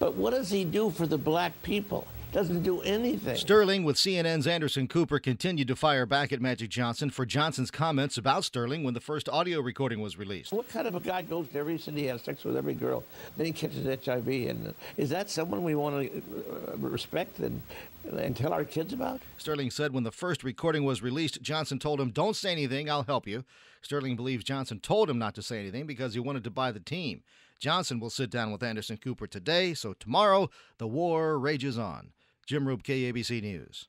But what does he do for the black people? Doesn't do anything. Sterling with CNN's Anderson Cooper continued to fire back at Magic Johnson for Johnson's comments about Sterling when the first audio recording was released. What kind of a guy goes to every city, has sex with every girl, then he catches HIV? And is that someone we want to uh, respect and, and tell our kids about? Sterling said when the first recording was released, Johnson told him, Don't say anything, I'll help you. Sterling believes Johnson told him not to say anything because he wanted to buy the team. Johnson will sit down with Anderson Cooper today, so tomorrow the war rages on. Jim Roope, KABC News.